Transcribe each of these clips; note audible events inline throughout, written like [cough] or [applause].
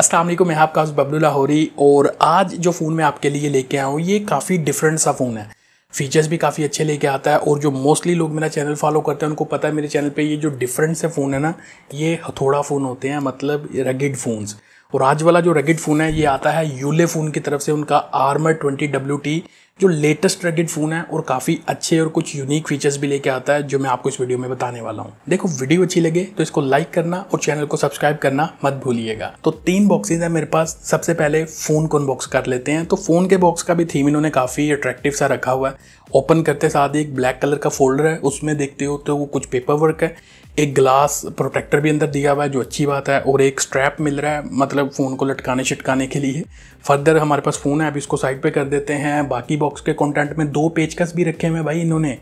वालेकुम, मैं आपका बबलू लाहौरी और आज जो फ़ोन मैं आपके लिए लेके आया हूँ, ये काफ़ी डिफरेंट सा फ़ोन है। फीचर्स भी काफ़ी अच्छे लेके आता है और जो मोस्टली लोग मेरा चैनल फॉलो करते हैं, उनको पता है मेरे चैनल पे ये जो डिफरेंट से फ़ोन है ना, ये हथौड़ा फ़ोन होते हैं मतलब रगिड फ़ोन्स और आज वाला जो रगिड फ़ोन है, ये आता है यूले फ़ोन की तरफ़ से, उनका आर्मर ट्वेंटी डब्ल्यू टी जो लेटेस्ट रेडिट फ़ोन है और काफ़ी अच्छे और कुछ यूनिक फीचर्स भी लेके आता है, जो मैं आपको इस वीडियो में बताने वाला हूँ। देखो वीडियो अच्छी लगे तो इसको लाइक करना और चैनल को सब्सक्राइब करना मत भूलिएगा। तो तीन बॉक्सेज है मेरे पास। सबसे पहले फ़ोन को अनबॉक्स कर लेते हैं। तो फ़ोन के बॉक्स का भी थीम इन्होंने काफ़ी अट्रैक्टिव सा रखा हुआ है। ओपन करते साथ ही एक ब्लैक कलर का फोल्डर है, उसमें देखते हो तो वो कुछ पेपर वर्क है। एक ग्लास प्रोटेक्टर भी अंदर दिया हुआ है, जो अच्छी बात है, और एक स्ट्रैप मिल रहा है मतलब फ़ोन को लटकाने, छिटकाने के लिए। फर्दर हमारे पास फ़ोन है, अभी इसको साइड पे कर देते हैं। बाकी बॉक्स के कंटेंट में दो पेचकस भी रखे हुए हैं भाई इन्होंने।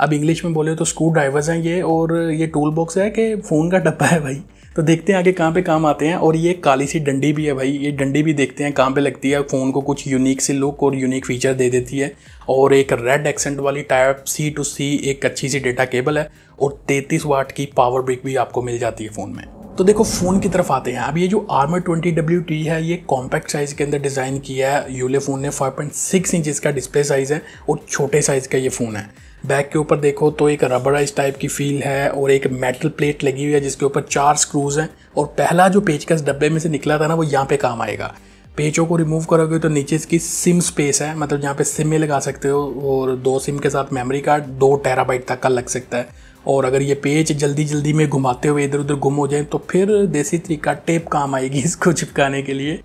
अब इंग्लिश में बोले तो स्क्रू ड्राइवर्स हैं ये, और ये टूल बॉक्स है कि फ़ोन का डब्बा है भाई। तो देखते हैं आगे कहाँ पे काम आते हैं। और ये काली सी डंडी भी है भाई। ये डंडी भी देखते हैं कहाँ पे लगती है। फ़ोन को कुछ यूनिक सी लुक और यूनिक फीचर दे देती है। और एक रेड एक्सेंट वाली टाइप सी टू सी एक अच्छी सी डेटा केबल है। और 33 वाट की पावर ब्रिक भी आपको मिल जाती है फ़ोन में। तो देखो फ़ोन की तरफ़ आते हैं। अब ये जो आर्मर 20 डब्ल्यू टी है, ये कॉम्पैक्ट साइज़ के अंदर डिज़ाइन किया है। यूले फ़ोन ने 5.6 इंच का डिस्प्ले साइज़ है और छोटे साइज़ का ये फ़ोन है। बैक के ऊपर देखो तो एक रबराइज टाइप की फील है और एक मेटल प्लेट लगी हुई है जिसके ऊपर चार स्क्रूज हैं और पहला जो पेचकस डब्बे में से निकला था ना, वो यहाँ पे काम आएगा। पेचों को रिमूव करोगे तो नीचे इसकी सिम स्पेस है मतलब जहाँ पे सिम में लगा सकते हो और दो सिम के साथ मेमोरी कार्ड दो टेराबाइट तक का लग सकता है। और अगर ये पेच जल्दी जल्दी में घुमाते हुए इधर उधर गुम हो जाए तो फिर देसी तरीका टेप काम आएगी [laughs] इसको चिपकाने के लिए।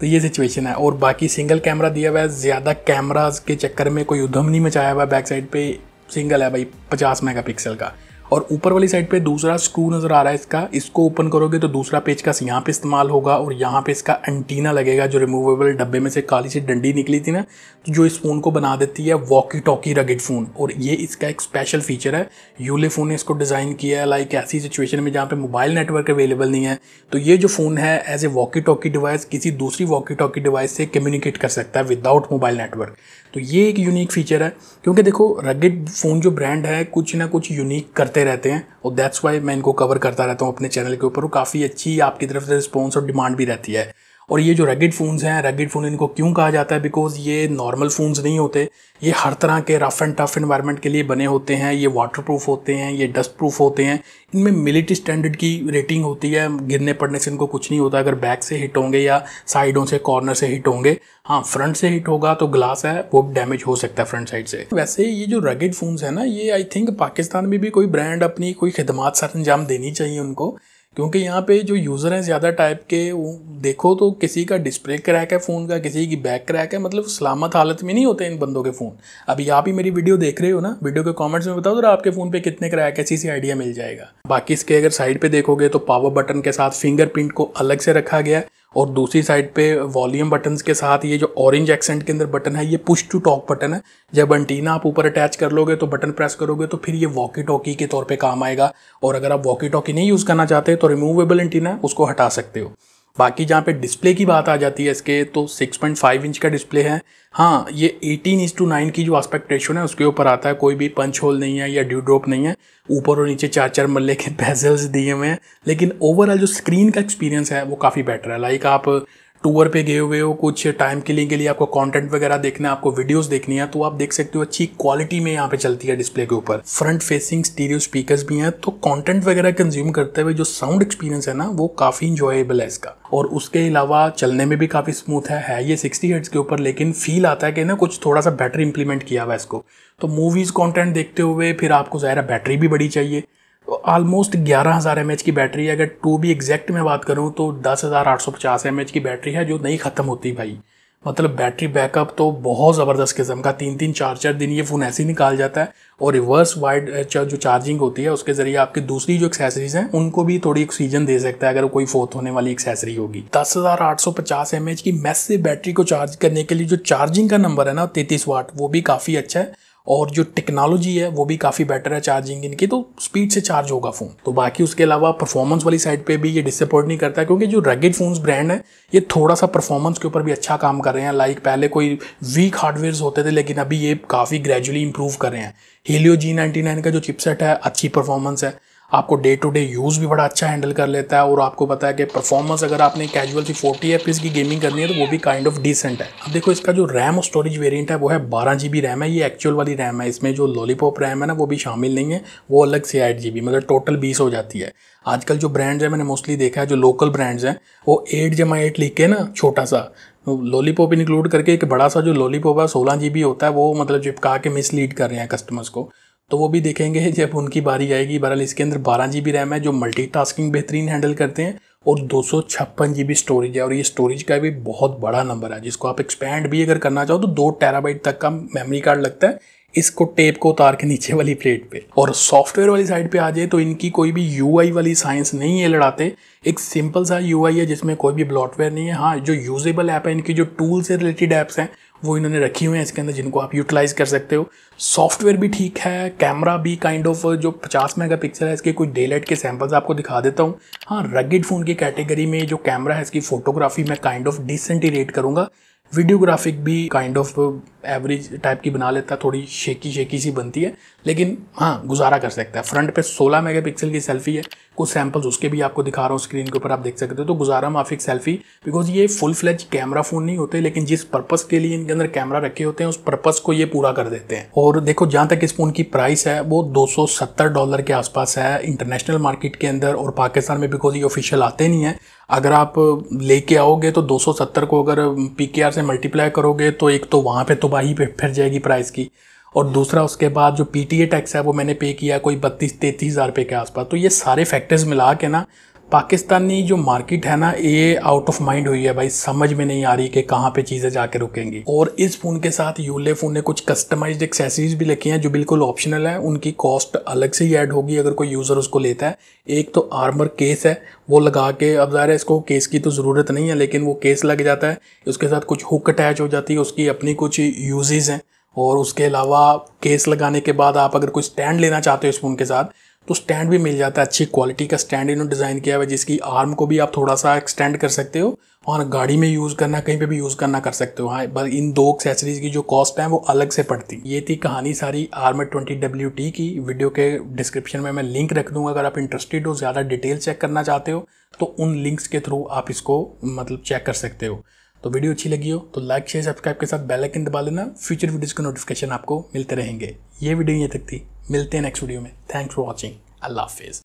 तो ये सिचुएशन है। और बाकी सिंगल कैमरा दिया हुआ है, ज़्यादा कैमराज के चक्कर में कोई उधम नहीं मचाया हुआ है बैक साइड पे। सिंगल है भाई पचास मेगापिक्सल का। और ऊपर वाली साइड पे दूसरा स्क्रू नज़र आ रहा है इसका। इसको ओपन करोगे तो दूसरा पेज का यहाँ पे इस्तेमाल होगा और यहाँ पे इसका एंटीना लगेगा जो रिमूवेबल डब्बे में से काली सी डंडी निकली थी ना तो जो इस फ़ोन को बना देती है वॉकी टॉकी रगेड फ़ोन और ये इसका एक स्पेशल फीचर है। यूले फ़ोन ने इसको डिज़ाइन किया है लाइक ऐसी सिचुएशन में जहाँ पर मोबाइल नेटवर्क अवेलेबल नहीं है तो ये जो फ़ोन है as a walkie talkie device किसी दूसरी वॉकी टॉकी डिवाइस से कम्युनिकेट कर सकता है विदाउट मोबाइल नेटवर्क तो ये एक यूनिक फीचर है, क्योंकि देखो रगेड फ़ोन जो ब्रांड है, कुछ ना कुछ यूनिक करते रहते हैं और दैट्स वाई मैं इनको कवर करता रहता हूँ अपने चैनल के ऊपर और काफ़ी अच्छी आपकी तरफ़ से रिस्पॉन्स और डिमांड भी रहती है। और ये जो रगिड फ़ोन्स हैं रगिड फ़ोन इनको क्यों कहा जाता है? बिकॉज़ ये नॉर्मल फ़ोन्स नहीं होते। ये हर तरह के रफ़ एंड टफ इन्वायरमेंट के लिए बने होते हैं। ये वाटर प्रूफ होते हैं, ये डस्ट प्रूफ होते हैं। इनमें मिलिट्री स्टैंडर्ड की रेटिंग होती है। गिरने पड़ने से इनको कुछ नहीं होता। अगर बैक से हिट होंगे या साइडों से कॉर्नर से हिट होंगे हाँ फ्रंट से हिट होगा तो ग्लास है, वो डैमेज हो सकता है फ्रंट साइड से। वैसे ये जो रगिड फ़ोन्स है ना, ये आई थिंक पाकिस्तान में भी कोई ब्रांड अपनी कोई खदमात सर अंजाम देनी चाहिए उनको। क्योंकि यहाँ पे जो यूज़र हैं ज़्यादा टाइप के, वो देखो तो किसी का डिस्प्ले क्रैक है फ़ोन का, किसी की बैक क्रैक है मतलब सलामत हालत में नहीं होते इन बंदों के फ़ोन अभी आप ही मेरी वीडियो देख रहे हो ना वीडियो के कमेंट्स में बताओ तो आपके फ़ोन पे कितने क्रैक है इसी आइडिया मिल जाएगा। बाकी इसके अगर साइड पर देखोगे तो पावर बटन के साथ फिंगरप्रिंट को अलग से रखा गया और दूसरी साइड पे वॉल्यूम बटन के साथ ये जो ऑरेंज एक्सेंट के अंदर बटन है, ये पुश टू टॉक बटन है। जब अंटीना आप ऊपर अटैच कर लोगे तो बटन प्रेस करोगे तो फिर ये वॉकी टॉकी के तौर पे काम आएगा। और अगर आप वॉकी टॉकी नहीं यूज़ करना चाहते तो रिमूवेबल एंटीना उसको हटा सकते हो। बाकी जहाँ पे डिस्प्ले की बात आ जाती है इसके तो 6.5 इंच का डिस्प्ले है। हाँ ये 18 इज़ टू नाइन की जो आस्पेक्ट रेशो है, उसके ऊपर आता है, कोई भी पंच होल नहीं है या ड्यू ड्रॉप नहीं है। ऊपर और नीचे चार चार मल्ले के [laughs] पैजल्स दिए हुए हैं। लेकिन ओवरऑल जो स्क्रीन का एक्सपीरियंस है, वो काफ़ी बेटर है। लाइक आप टूर पे गए हुए हो, कुछ टाइम किलिंग के लिए आपको कंटेंट वगैरह देखना है, आपको वीडियोस देखनी है तो आप देख सकते हो अच्छी क्वालिटी में यहाँ पे चलती है डिस्प्ले के ऊपर। फ्रंट फेसिंग स्टीरियो स्पीकर्स भी हैं तो कंटेंट वगैरह कंज्यूम करते हुए जो साउंड एक्सपीरियंस है ना, वो काफ़ी इंजॉयबल है इसका। और उसके अलावा चलने में भी काफ़ी स्मूथ है है ये सिक्सटी हर्ट्स के ऊपर, लेकिन फील आता है कि ना कुछ थोड़ा सा बैटरी इंप्लीमेंट किया हुआ इसको। तो मूवीज़ कॉन्टेंट देखते हुए फिर आपको ज़ाहिर बैटरी भी बड़ी चाहिए। ऑलमोस्ट ग्यारह हज़ार एम की बैटरी है। अगर टू भी एग्जैक्ट में बात करूँ तो दस हज़ार आठ सौ पचास एम की बैटरी है, जो नहीं ख़त्म होती भाई। मतलब बैटरी बैकअप तो बहुत ज़बरदस्त किस्म का तीन तीन चार चार दिन ये फ़ोन ऐसे ही निकाल जाता है। और रिवर्स वाइड जो चार्जिंग होती है, उसके ज़रिए आपकी दूसरी जो एक्सेसरीज हैं, उनको भी थोड़ी ऑक्सीजन दे सकता है, अगर कोई फोर्थ होने वाली एक्सेसरी होगी। दस हज़ार आठ सौ पचास एम की मैसिव बैटरी को चार्ज करने के लिए जो चार्जिंग का नंबर है ना, तैतीस वाट वो भी काफ़ी अच्छा है। और जो टेक्नोलॉजी है, वो भी काफ़ी बेटर है चार्जिंग इनकी तो स्पीड से चार्ज होगा फ़ोन तो बाकी उसके अलावा परफॉर्मेंस वाली साइड पे भी ये डिसअपॉइंट नहीं करता, क्योंकि जो रगेड फोन्स ब्रांड है, ये थोड़ा सा परफॉर्मेंस के ऊपर भी अच्छा काम कर रहे हैं। लाइक पहले कोई वीक हार्डवेयर होते थे, लेकिन अभी ये काफ़ी ग्रेजुअली इंप्रूव कर रहे हैं। हीलियो जी नाइनटी का जो चिपसेट है, अच्छी परफॉर्मेंस है। आपको डे टू डे यूज़ भी बड़ा अच्छा हैंडल कर लेता है और आपको पता है कि परफॉर्मेंस अगर आपने कैजुअल सी फोर्टी एफ़ की गेमिंग करनी है तो वो भी काइंड ऑफ़ डिसेंट है। अब देखो इसका जो रैम और स्टोरेज वेरियंट है वो है बारह जी बी रैम है, ये एक्चुअल वाली रैम है। इसमें जो लॉलीपॉप रैम है ना, वो भी शामिल नहीं है, वो अलग से आठ जी मतलब टोटल बीस हो जाती है। आजकल जो ब्रांड्स हैं, मैंने मोस्टली देखा है, जो लोकल ब्रांड्स हैं, वो एट जमा एट लिख के ना, छोटा सा लॉलीपॉप इंक्लूड करके एक बड़ा सा जो लॉलीपॉप है, सोलह जी होता है, वो मतलब चिपका के मिसलीड कर रहे हैं कस्टमर्स को। तो वो भी देखेंगे [laughs] जब उनकी बारी आएगी। बहरहाल इसके अंदर बारह जी बी रैम है, जो मल्टीटास्किंग बेहतरीन हैंडल करते हैं और दो सौ छप्पन जी बी स्टोरेज है। और ये स्टोरेज का भी बहुत बड़ा नंबर है, जिसको आप एक्सपैंड भी अगर करना चाहो तो दो टेराबाइट तक का मेमोरी कार्ड लगता है। इसको टेप को उतार के नीचे वाली प्लेट पे। और सॉफ्टवेयर वाली साइड पे आ जाए तो इनकी कोई भी यूआई वाली साइंस नहीं है लड़ाते। एक सिंपल सा यूआई है जिसमें कोई भी ब्लॉटवेयर नहीं है। हाँ जो यूजेबल ऐप है, इनकी जो टूल से रिलेटेड ऐप्स हैं, वो इन्होंने रखी हुई हैं इसके अंदर जिनको आप यूटिलाइज कर सकते हो। सॉफ्टवेयर भी ठीक है कैमरा भी काइंड ऑफ़ जो 50 मेगापिक्सल है, इसके कुछ डे लाइट के सैम्पल्स आपको दिखा देता हूँ। हाँ रगिड फ़ोन की कैटेगरी में जो कैमरा है, इसकी फ़ोटोग्राफी मैं काइंड ऑफ़ डिसेंट रेट करूँगा। वीडियोग्राफिक भी काइंड ऑफ़ एवरेज टाइप की बना लेता है थोड़ी शेकी शेकी सी बनती है। लेकिन हाँ गुजारा कर सकता है। फ्रंट पे 16 मेगापिक्सल की सेल्फी है। कुछ सैंपल्स उसके भी आपको दिखा रहा हूँ स्क्रीन के ऊपर, आप देख सकते हो। तो गुजारा माफिक सेल्फी बिकॉज़ ये फुल फ्लेज कैमरा फ़ोन नहीं होते, लेकिन जिस पर्पज़ के लिए इनके अंदर कैमरा रखे होते हैं, उस पर्पज़ को ये पूरा कर देते हैं। और देखो, जहाँ तक इस फ़ोन की प्राइस है, वो दो सौ सत्तर डॉलर के आसपास है इंटरनेशनल मार्केट के अंदर और पाकिस्तान में बिकॉज़ ये ऑफिशियल आते नहीं है। अगर आप लेके आओगे तो 270 को अगर पी से मल्टीप्लाई करोगे तो एक तो वहाँ पे तबाही पे फिर जाएगी प्राइस की। और दूसरा उसके बाद जो पीटीए टैक्स है वो मैंने पे किया कोई बत्तीस, तैतीस हज़ार रुपये के आसपास। तो ये सारे फैक्टर्स मिला के ना, पाकिस्तानी जो मार्केट है ना, ये आउट ऑफ़ माइंड हुई है भाई। समझ में नहीं आ रही कि कहाँ पे चीज़ें जाके रुकेंगी। और इस फ़ोन के साथ यूले फ़ोन ने कुछ कस्टमाइज्ड एक्सेसरीज भी लिखी हैं जो बिल्कुल ऑप्शनल है। उनकी कॉस्ट अलग से ही ऐड होगी अगर कोई यूज़र उसको लेता है। एक तो आर्मर केस है, वो लगा के, अब ज़ाहिर है इसको केस की तो ज़रूरत नहीं है, लेकिन वो केस लग जाता है। उसके साथ कुछ हुक अटैच हो जाती है, उसकी अपनी कुछ यूजेज़ हैं। और उसके अलावा केस लगाने के बाद आप अगर कोई स्टैंड लेना चाहते हो इस फ़ोन के साथ तो स्टैंड भी मिल जाता है अच्छी क्वालिटी का स्टैंड इन्होंने डिज़ाइन किया हुआ है, जिसकी आर्म को भी आप थोड़ा सा एक्सटेंड कर सकते हो और गाड़ी में यूज़ करना, कहीं पे भी यूज़ करना कर सकते हो। हाँ बस इन दो एक्सेसरीज की जो कॉस्ट है, वो अलग से पड़ती ये थी कहानी सारी आर्मर ट्वेंटी डब्ल्यू टी की। वीडियो के डिस्क्रिप्शन में मैं लिंक रख दूँगा, अगर आप इंटरेस्टेड हो, ज़्यादा डिटेल चेक करना चाहते हो तो उन लिंक्स के थ्रू आप इसको मतलब चेक कर सकते हो। तो वीडियो अच्छी लगी हो तो लाइक शेयर सब्सक्राइब के साथ बेल आइकन दबा लेना। फ्यूचर वीडियोज़ के नोटिफिकेशन आपको मिलते रहेंगे। ये वीडियो ये तक थी। मिलते हैं नेक्स्ट वीडियो में। थैंक्स फॉर वॉचिंग अल्लाह हाफिज़।